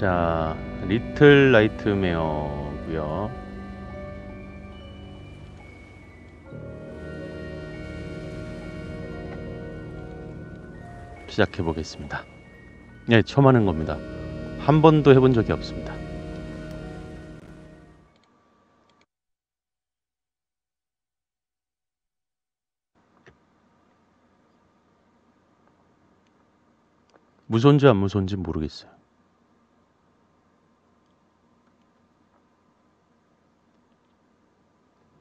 자, 리틀 나이트메어고요. 시작해 보겠습니다. 네, 처음 하는 겁니다. 한 번도 해본 적이 없습니다. 무서운지 안 무서운지 모르겠어요.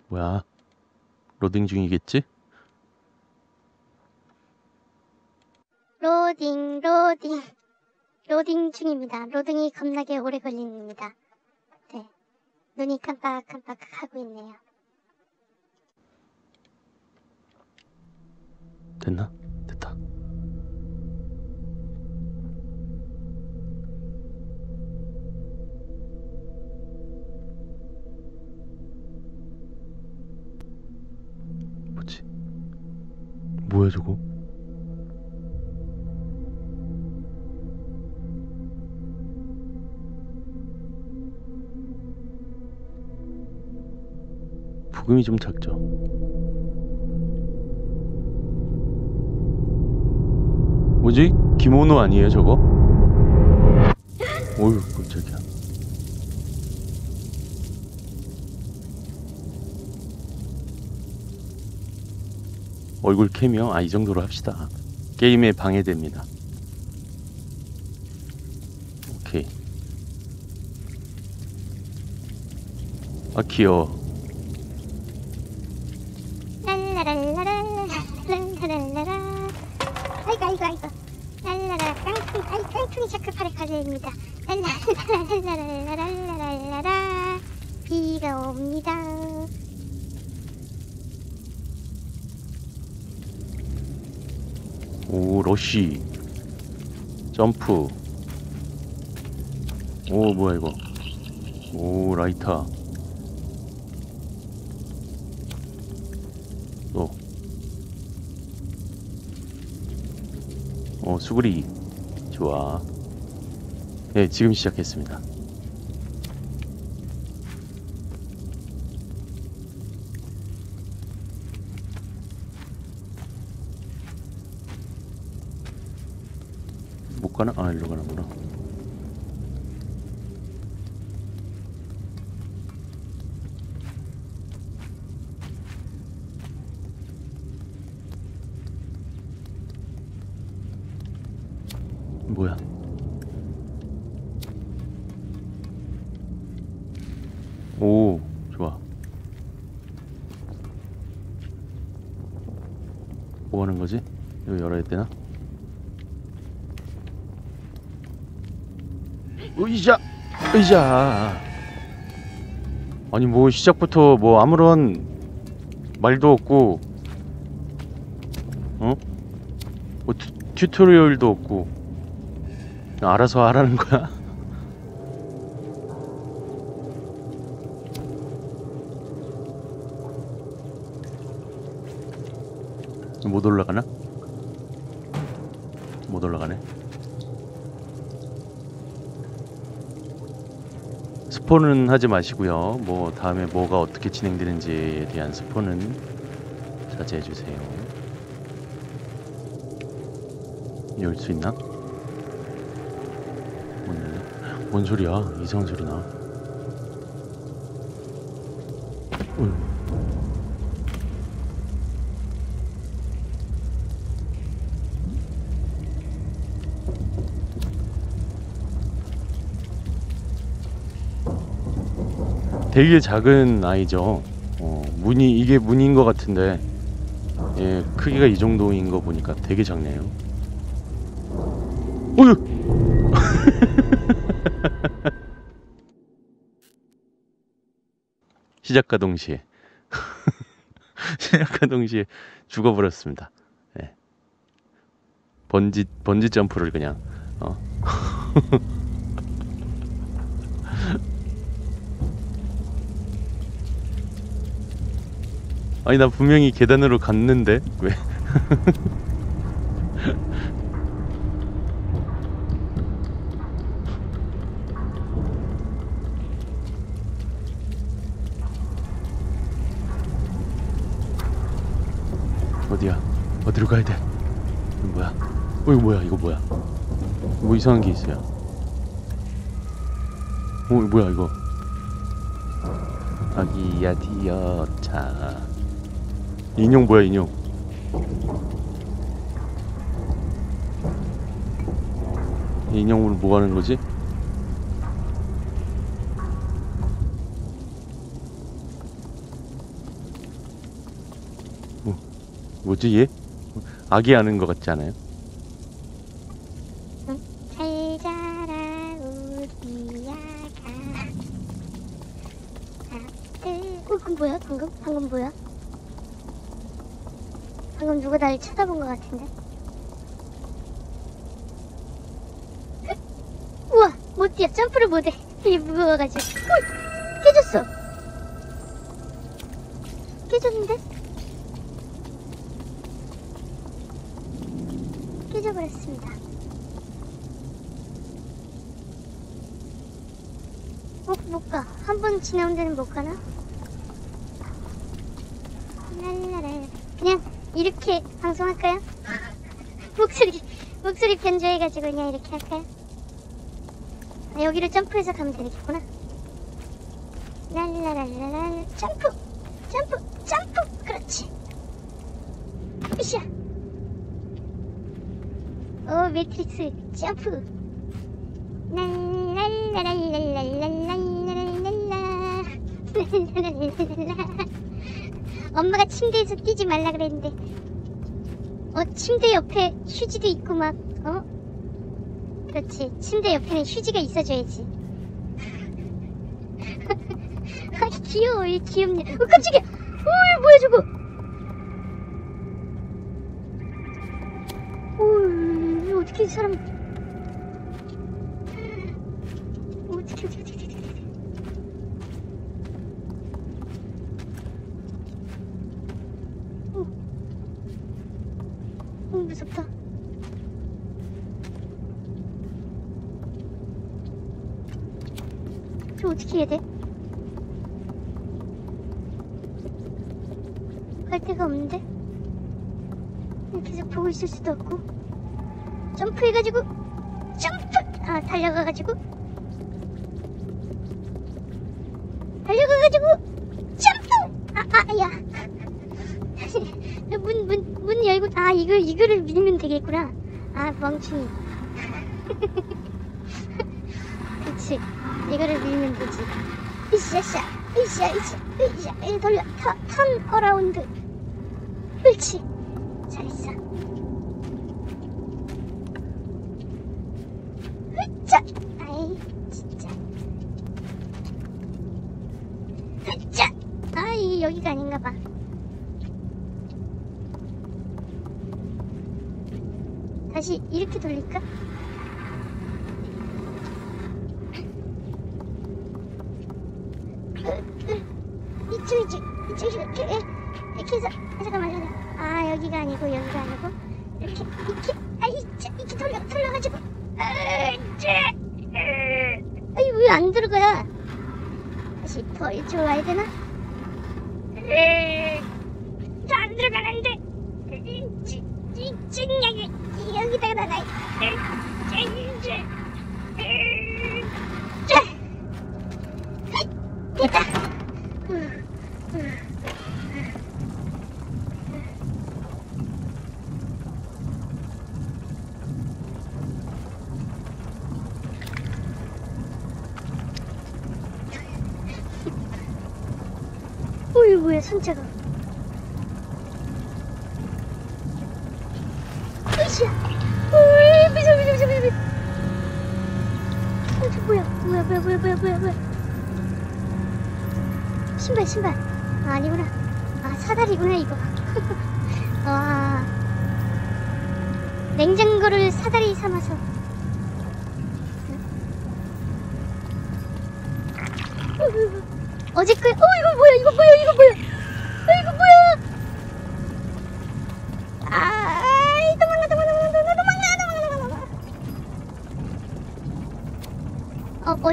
뭐야? 로딩 중이겠지? 로딩, 로딩. 로딩 중입니다. 로딩이 겁나게 오래 걸립니다. 네. 눈이 깜빡깜빡 하고 있네요. 됐나? 뭐야 저거? 부금이 좀 작죠? 뭐지? 기모노 아니에요 저거? 어휴 깜짝이야 얼굴 캠이요? 아이 정도로 합시다 게임에 방해됩니다 오케이 아 귀여워. 아이고, 아이고, 아이고. 랄라라, 깡통, 아이, 깡통이 자꾸 발에 가져입니다. 랄라랄라랄라랄라랄라라. 비가 옵니다. 오 러쉬. 점프. 오 뭐야 이거? 오 라이터. 또. 어, 수그리. 좋아. 네 지금 시작했습니다 못 가나? 아 일로 가는구나 뭐야 오 좋아 뭐 하는 거지? 이거 열어야 되나? 의자 의자 아니 뭐 시작부터 뭐 아무런 말도 없고 어? 뭐 튜, 튜토리얼도 없고 알아서 하라는 거야 못 올라가나? 못 올라가네 스포는 하지 마시고요. 뭐 다음에 뭐가 어떻게 진행되는지에 대한 스포는 자제해 주세요. 열 수 있나? 뭔, 뭔 소리야? 이상한 소리 나. 어 되게 작은 아이죠. 어, 문이 이게 문인 것 같은데 예, 크기가 이 정도인 거 보니까 되게 작네요. 어휴! 시작과 동시에 시작과 동시에 죽어버렸습니다. 예. 번지 번지 점프를 그냥 어. 아니 나 분명히 계단으로 갔는데. 왜? 어디야? 어디로 가야 돼? 이거 뭐야? 어 이거 뭐야? 이거 뭐야? 뭐 이상한 게 있어요. 어 이거 뭐야 이거? 아기야 디어차. 인형 뭐야 인형? 이 인형으로 뭐 하는 거지? 뭐, 뭐지 얘? 아기 하는 거 같지 않아요? 어 그건 뭐야 방금? 방금 뭐야? 방금 누가 날 쳐다본 것 같은데? 우와 못 뛰어 점프를 못해. 이게 무거워가지고. 어, 깨졌어. 깨졌는데? 깨져버렸습니다. 어, 못 가. 한 번 지나온 데는 못 가나? 랄라라. 그냥 이렇게 방송할까요? 목소리, 목소리 변조해가지고 그냥 이렇게 할까요? 아, 여기를 점프해서 가면 되겠구나. 랄라랄라라. 점프! 점프! 점프! 그렇지. 으쌰! 오, 매트릭스. 점프! 랄랄랄랄랄랄랄랄랄랄랄랄랄랄랄 엄마가 침대에서 뛰지 말라 그랬는데. 어 침대 옆에 휴지도 있고 막 어? 그렇지. 침대 옆에는 휴지가 있어줘야지. 귀여워 이 귀엽네. 어 깜짝이야! 어이 뭐야 저거! 어이 어떻게 사람 계속 보고 있을 수도 없고. 점프해가지고, 점프! 아, 달려가가지고. 달려가가지고, 점프! 아, 아, 야. 문, 문, 문 열고, 아, 이걸, 이거를 밀면 되겠구나. 아, 멍충이. 그치. 이거를 밀면 되지. 으쌰쌰, 으쌰, 으쌰, 으쌰, 이 돌려. turn, turn around. 그렇지. 으짜! 아이, 여기가 아닌가 봐. 다시 이렇게 돌릴까? 이쪽이지 이쪽이 이렇게 이렇게 해서 아, 잠깐만 아 여기가 아니고 여기가 아니고 이렇게 이렇게 아이 이렇게 돌려 돌려가지고 아이 왜 안 들어가 다시 더 와야 되나? 안 들어가는데 여기다가 놔됐 손자가. 으쌰 어이 미쳐 미쳐 미쳐 미쳐 어, 저 뭐야? 뭐야 뭐야 뭐야 뭐야 뭐야 뭐야. 신발 신발. 아, 아니구나. 아 사다리구나 이거. 와 냉장고를 사다리 삼아서. 어제 그, 어,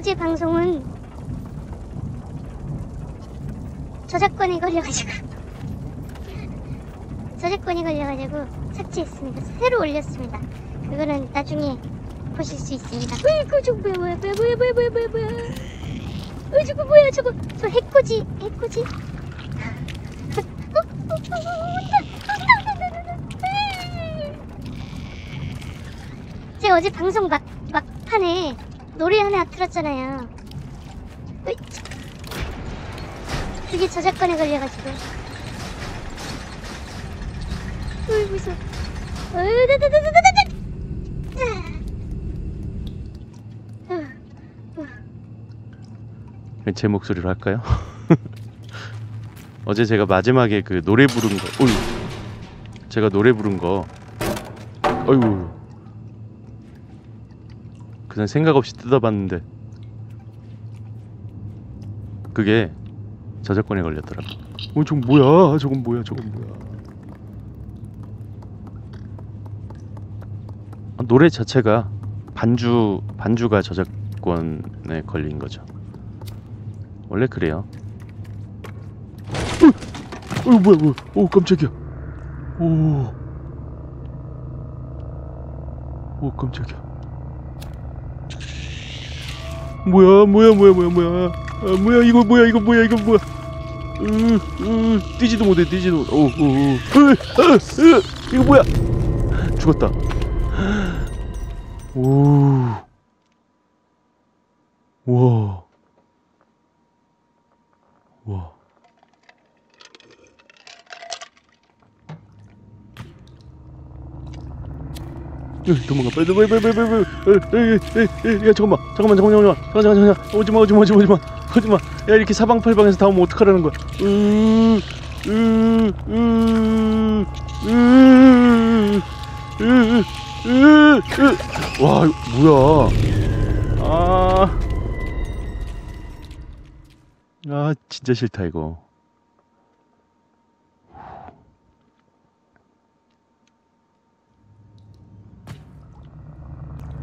번째 방송은 저작권에 걸려가지고 저작권에 걸려가지고 삭제했습니다. 새로 올렸습니다. 그거는 나중에 보실 수 있습니다. 왜 그거 저거 뭐야 뭐야 뭐야 뭐야 뭐야 뭐야 뭐야 왜 저거 뭐야 저거 저 해코지 해코지 제가 어제 방송 막, 막판에 노래 하나 틀었잖아요. 그게 저작권에 걸려가지고. 어이 무서워. 어이 다다다다다다. 제 목소리로 할까요? 어제 제가 마지막에 그 노래 부른 거, 어이, 제가 노래 부른 거, 어이구, 그냥 생각 없이 뜯어봤는데 그게 저작권에 걸렸더라고. 어, 저건 뭐야? 저건 뭐야? 저건 뭐야? 아, 노래 자체가 반주 반주가 저작권에 걸린 거죠. 원래 그래요. 어, 어 뭐야 뭐야? 오 깜짝이야. 오. 오 깜짝이야. 뭐야 뭐야 뭐야 뭐야 뭐야? 아, 뭐야 이거 뭐야 이거 뭐야 이거 뭐야? 으, 으, 뛰지도 못해 뛰지도. 못- 오, 오, 오. 으, 으, 으, 이거 뭐야? 죽었다. 오. 와. 와. 도망가. 빨리 빨리 빨리 빨리 빨리. 빨리 야 잠깐만. 잠깐만 잠깐만 잠깐만. 잠깐만 잠깐만 오지마 오지마 오지마 오지마. 오지마. 야 이렇게 사방팔방에서 다 오면 어떡하라는 거야. 와 뭐야? 아, 아 진짜 싫다 이거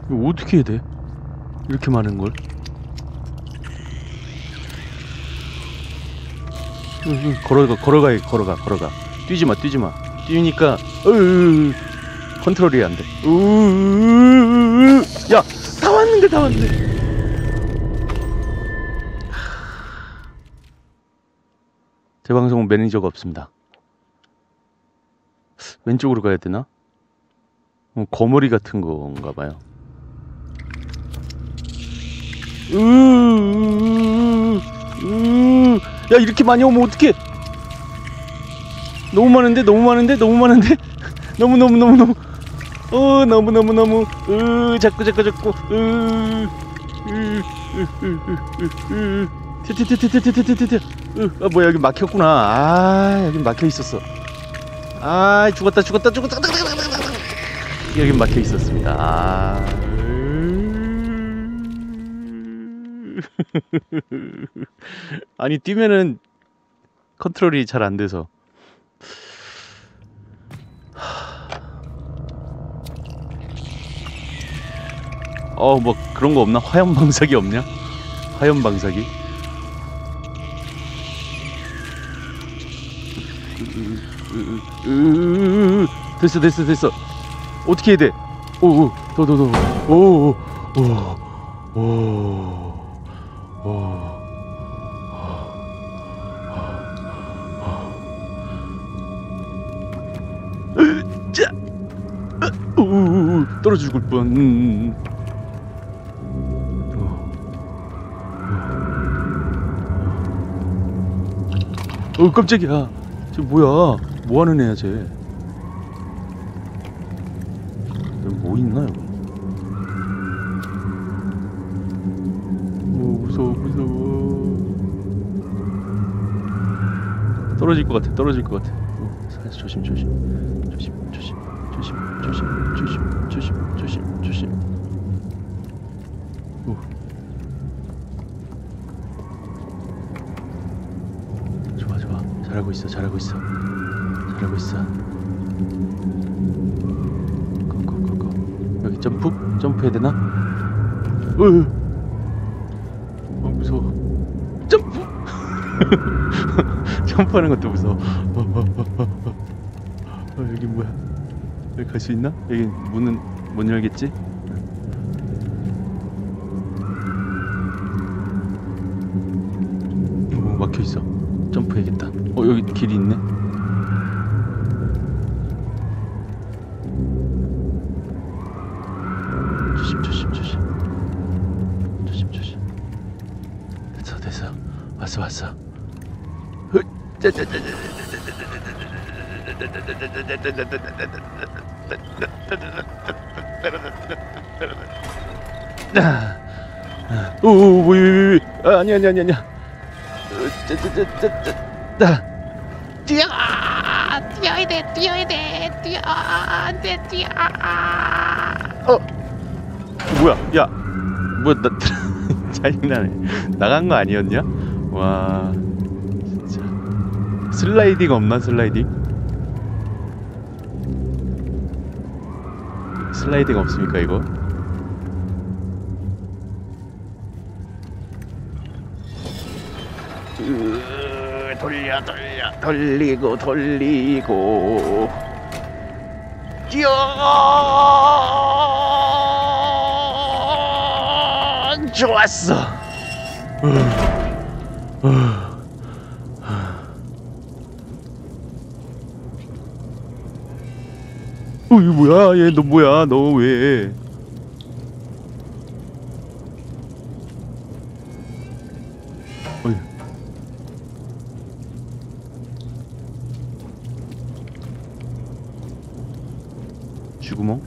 이거 어떻게 해야 돼? 이렇게 많은 걸? 걸어가 걸어가 걸어가 걸어가 뛰지 마 뛰지 마 뛰니까 으 컨트롤이 안 돼. 야 다 왔는데 다 왔는데. 제 방송은 매니저가 없습니다. 왼쪽으로 가야 되나? 어, 거머리 같은 건가 봐요. 으, 으, 으, 야 이렇게 많이 오면 어떡해? 너무 많은데 너무 많은데 너무 많은데? 너무 너무 너무 너무. 어 너무 너무 너무. 으 자꾸 자꾸 자꾸. 으으으으으으. 티티티티티티티티 으아 뭐야 여기 막혔구나. 아 여기 막혀 있었어. 아 죽었다 죽었다 죽었다. 여기 막혀 있었습니다. 아 아니 뛰면은 컨트롤이 잘 안 돼서. 어 뭐 그런 거 없나? 화염 방사기 없냐? 화염 방사기 됐어 됐어 됐어. 어떻게 해야 돼? 오오 더더더오오오오 떨어져 죽을 뻔. 음. 어, 깜짝이야. 저 뭐야? 뭐 하는 애야, 쟤? 여기 뭐 있나 여기? 오, 무서워, 무서워. 떨어질 것 같아, 떨어질 것 같아. 어, 조심, 조심, 조심, 조심, 조심, 조심, 조심, 조심, 조심, 조심. 오. 좋아, 좋아, 잘하고 있어, 잘하고 있어, 잘하고 있어. 고고고고. 여기 점프, 점프해야 되나? 으. 어 무서워. 점프. 점프하는 것도 무서워. 어, 어, 어, 어, 어. 어, 여기 뭐야? 여기 갈 수 있나? 여기 문은 못 열겠지? 오, 막혀 있어. 점프해야겠다. 어 여기 길이 있네. 조심 조심 조심. 조심 조심. 됐어 됐어. 왔어 왔어. 으, 뭐야 아, 아니야 아니야 아니야 아니야 짜짜짜짜짜 뛰어! 뛰어야 돼 뛰어야 돼 뛰어 안 돼 뛰어. 어? 뭐야? 야 뭐야 나 짜증나네. 나간 거 아니었냐? 와 진짜. 슬라이딩 없나 슬라이딩 슬라이딩 없습니까 이거? 으, 돌려 돌려. 돌리고 돌리고. 뛰어! 좋았어. 어, 이거 뭐야 얘 너 뭐야 너 왜 어이 쥐구멍?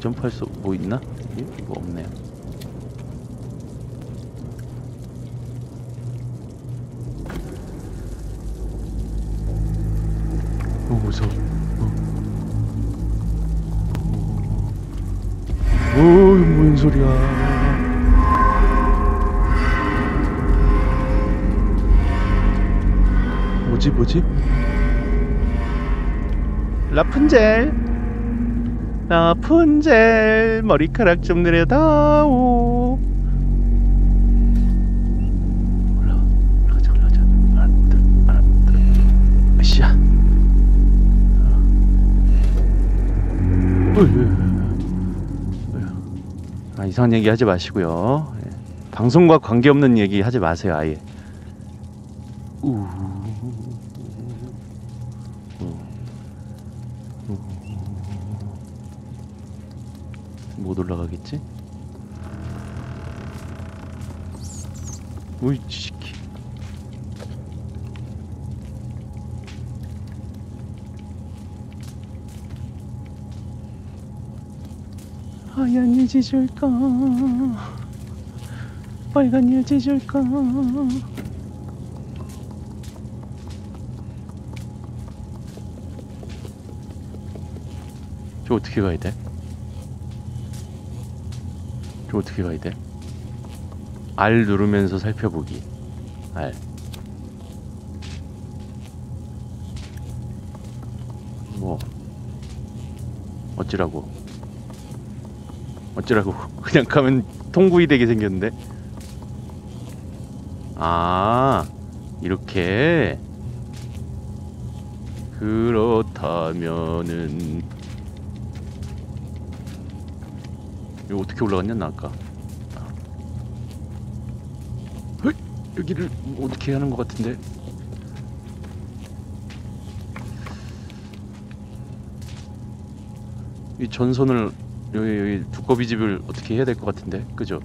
점프할 수뭐 있나? 여기? 뭐 없네요. 뭐지 뭐지? 라푼젤. 라푼젤. 머리카락 좀 내려다오. 으쌰. 아, 이상한 얘기 하지 마시고요. 예. 방송과 관계없는 얘기 하지 마세요 아예. 우 못 올라가겠지? 우이 지식이 하얀 유지 줄까 빨간 유지 줄까 저 어떻게 가야 돼? 저 어떻게 가야 돼? R 누르면서 살펴보기. R. 뭐 어찌라고? 어찌라고? 그냥 가면 통구이 되게 생겼는데. 아 이렇게 그렇다면은 이거 어떻게 올라갔냐 나 아까 헐! 여기를 어떻게 하는 것 같은데 이 전선을 여기, 여기 두꺼비 집을 어떻게 해야 될 것 같은데 그죠?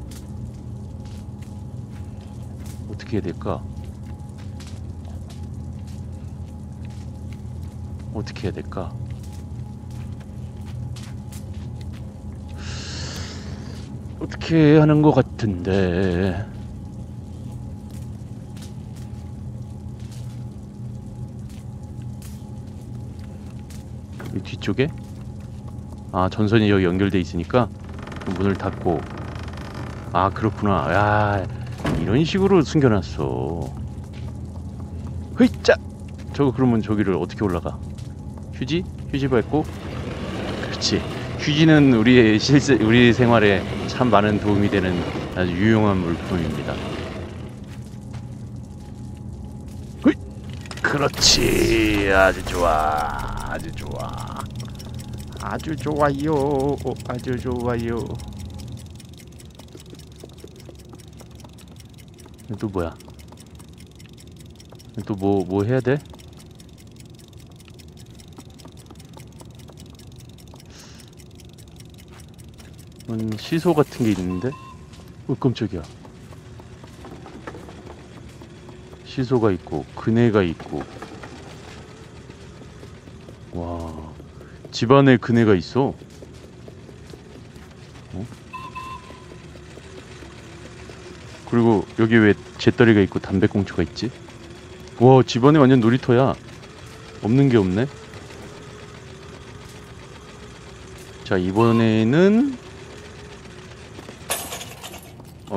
어떻게 해야 될까? 어떻게 해야 될까? 어떻게 하는 것 같은데. 이 뒤쪽에? 아 전선이 여기 연결돼 있으니까 문을 닫고. 아 그렇구나. 야 이런 식으로 숨겨놨어. 헤이짜! 저거 그러면 저기를 어떻게 올라가? 휴지? 휴지 밟고? 그렇지 귀지는 우리 실제 우리 생활에 참 많은 도움이 되는 아주 유용한 물품입니다. 그렇지. 아주 좋아. 아주 좋아. 아주 좋아요. 어, 아주 좋아요. 또 뭐야? 또 뭐뭐 뭐 해야 돼? 작은 시소 같은 게 있는데? 어 깜짝이야. 시소가 있고 그네가 있고. 와 집안에 그네가 있어? 어? 그리고 여기 왜 제떨이가 있고 담배꽁초가 있지? 와 집안에 완전 놀이터야. 없는 게 없네. 자 이번에는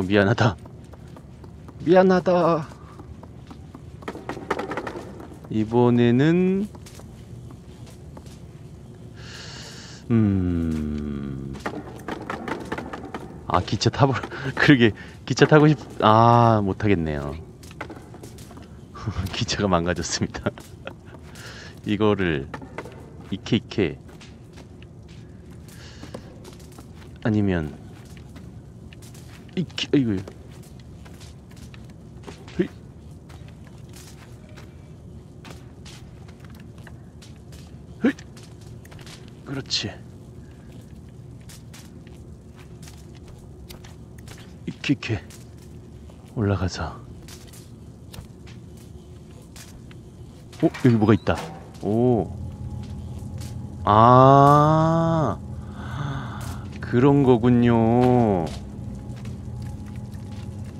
미안하다. 미안하다. 이번에는 음아 기차 타볼 그러게 기차 타고 싶 아 못하겠네요. 기차가 망가졌습니다. 이거를 이케이케. 아니면 이키 아, 이거 그렇지. 이키케 올라가자 어? 여기 뭐가 있다. 오아. 그런 거군요.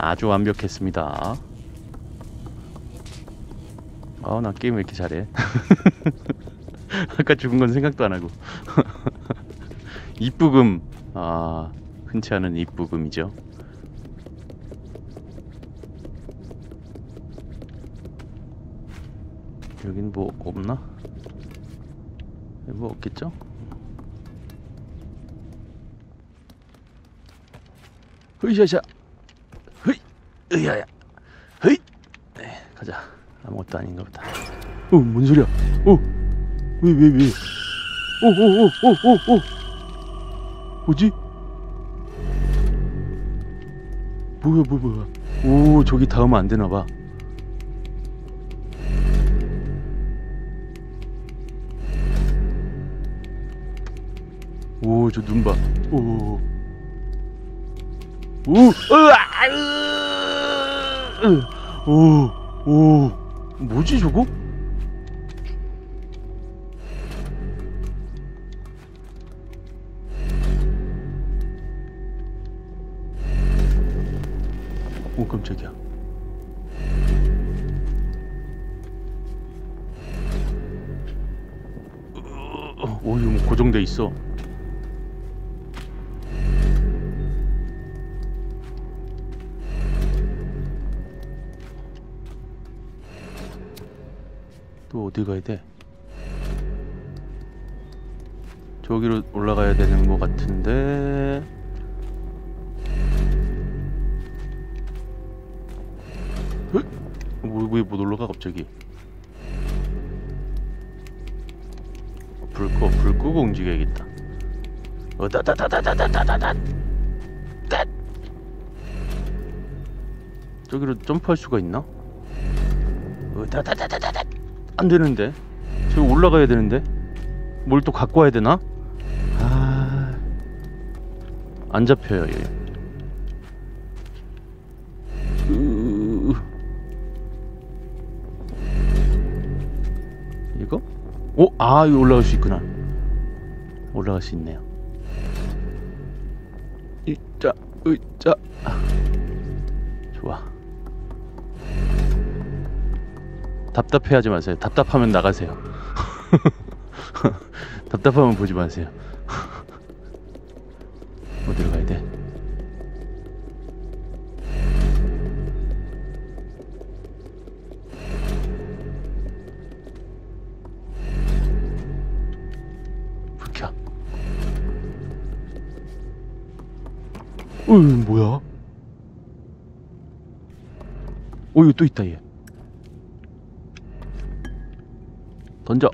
아주 완벽했습니다. 아나 게임 왜 이렇게 잘해? 아까 죽은 건 생각도 안 하고. 입부금. 아 흔치 않은 입부금이죠. 여긴 뭐 없나? 뭐 없겠죠? 흐이샤샤! 흐이 으야야. 흐이. 네, 가자. 아무것도 아닌가 보다 어뭔 소리야? 어왜왜 왜? 오오오오오오 뭐지? 뭐야 뭐야 뭐야? 오 저기 닿으면 안 되나 봐. 오, 저 눈 봐. 오. 오, 으아, 으, 오, 오. 뭐지 저거? 오, 깜짝이야. 어, 오, 이거 뭐 고정돼 있어. 또 어디 가야 돼? 저기로 올라가야 되는 것 같은데 왜못 올라가 갑자기 불 꺼, 불 끄고 움직여야겠다 어다다다다다다다다다 저기로 점프할 수가 있나? 어다다다다다다 안 되는데 저기 올라가야 되는데 뭘 또 갖고 와야 되나? 아... 안 잡혀요 얘. 으... 이거? 오, 아 이거 올라갈 수 있구나. 올라갈 수 있네요. 이자, 의자. 좋아. 답답해하지 마세요. 답답하면 나가세요. 답답하면 보지 마세요. 어디로 가야 돼? 불 켜. 어, 이거 뭐야? 어, 이거 또 있다, 얘. 던져.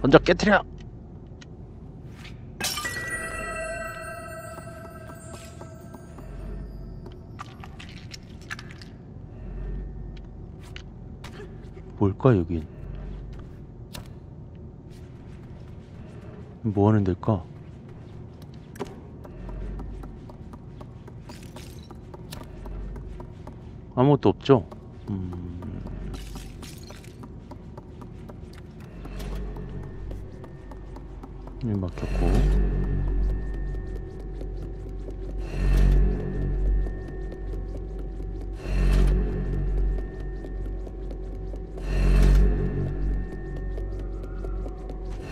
던져 깨트려. 뭘까 여긴? 뭐 하는 데일까? 아무것도 없죠? 음... 여기 막혔고.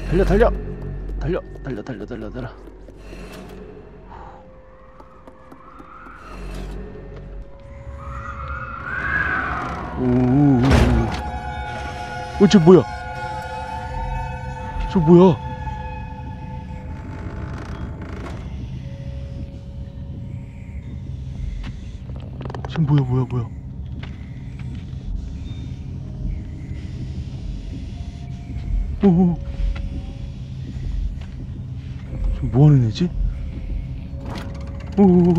달려 달려! 달려 달려 달려 달려 달려. 오오오오. 어저 뭐야? 저 뭐야 저 뭐야 뭐야 뭐야 오오 저 뭐하는 애지? 오 오오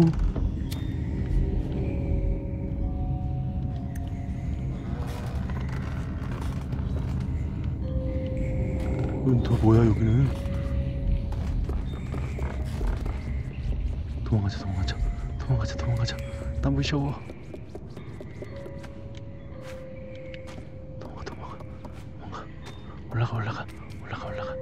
여긴 더 뭐야 여기는? 도망가자 도망가자. 도망가자 도망가자. 나 무서워 올라가 올라가 올라가 올라가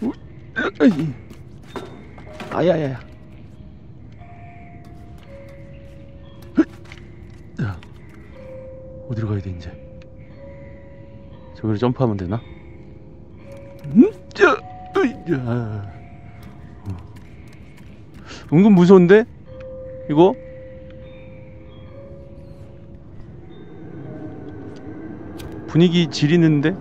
우, 으이. 아야야야 야, 어디로 가야 돼 이제? 저기로 점프하면 되나? 으이, 야. 어. 은근 무서운데? 이거? 분위기 지리는데?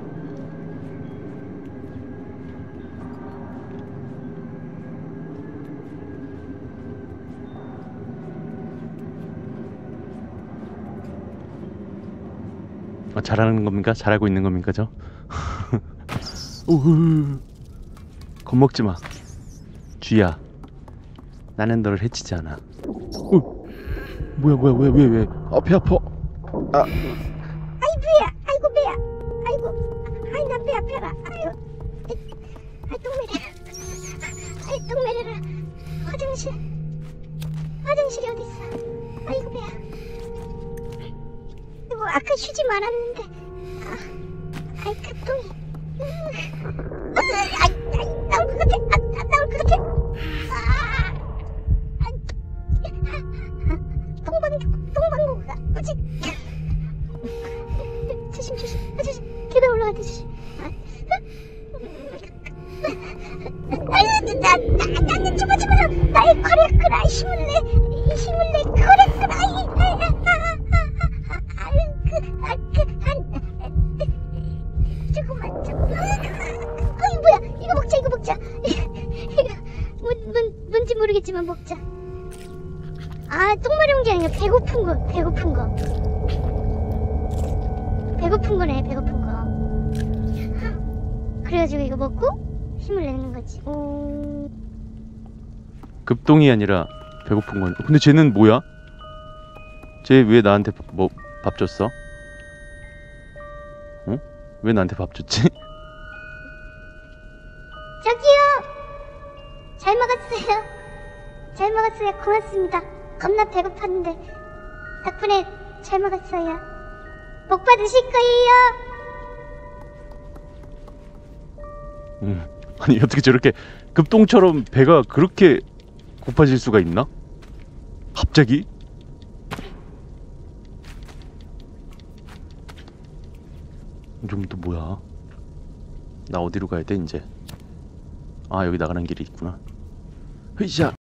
아, 잘하는 겁니까? 잘하고 있는 겁니까, 저? 겁먹지 마. 쥐야. 나는 너를 해치지 않아. 어. 뭐야, 뭐야, 왜, 왜, 왜? 아, 배 아파. 아, 아이 배야 아이고 배야 아이고 아이 나배 아파라 아이고 아이 똥매라 아이 똥매라 화장실 화장실이 어딨어 아이고 배야 이거 아까 쉬지 말았는데 아, 아이 음. 아, 아이, 아이, 급동이 아니라 배고픈 건. 근데 쟤는 뭐야? 쟤 왜 나한테 뭐 밥 줬어? 응? 왜 나한테 밥 줬지? 저기요 잘 먹었어요 잘 먹었어요 고맙습니다 겁나 배고팠는데 덕분에 잘 먹었어요 복 받으실 거예요 음. 아니 어떻게 저렇게 급동처럼 배가 그렇게 고파질 수가 있나? 갑자기? 좀 또 뭐야? 나 어디로 가야 돼 이제? 아 여기 나가는 길이 있구나. 으쌰.